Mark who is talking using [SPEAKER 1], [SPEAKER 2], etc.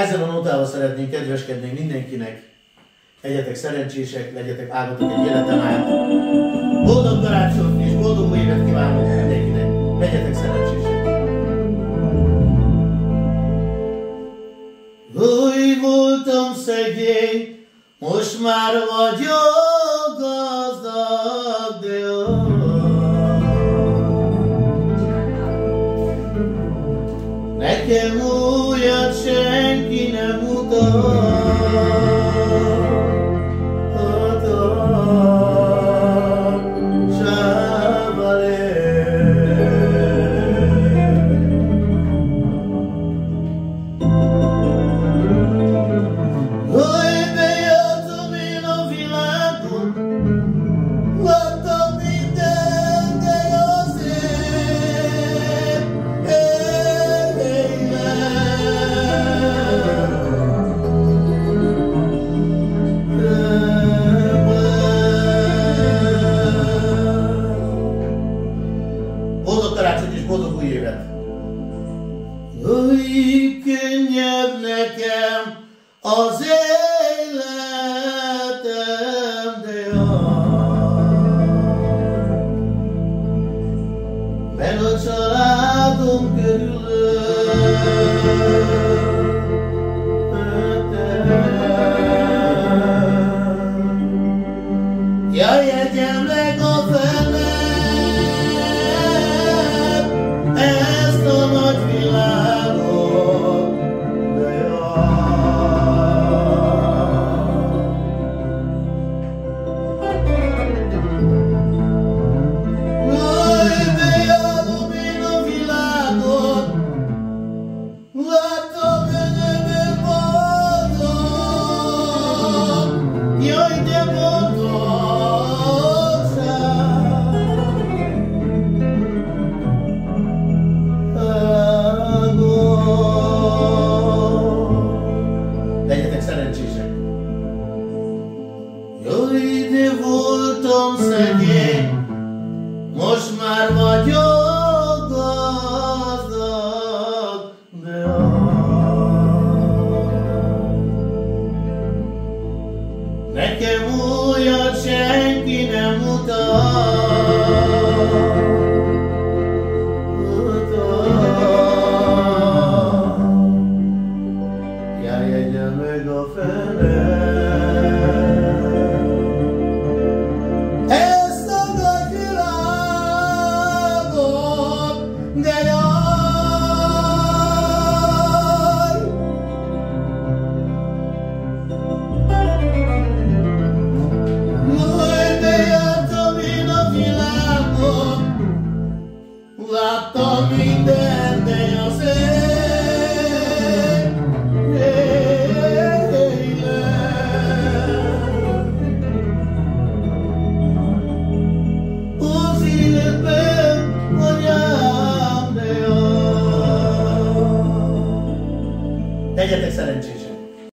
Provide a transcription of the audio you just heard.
[SPEAKER 1] Ezen a notával szeretnénk kedveskedni mindenkinek. Legyetek szerencsések, legyetek ágatok egy életem át. Boldog karácsonyt és boldog új évet kívánok mindenkinek. Legyetek szerencsések. Új voltam szegény, most már vagyok gazdag, de jó. Nekem senki nem Új könnyebb nekem az életem, de meg a családom voltam szegény, most már vagyok gazdag, de Nekem újat senki nem mutat. Jaj, egyen meg a fele.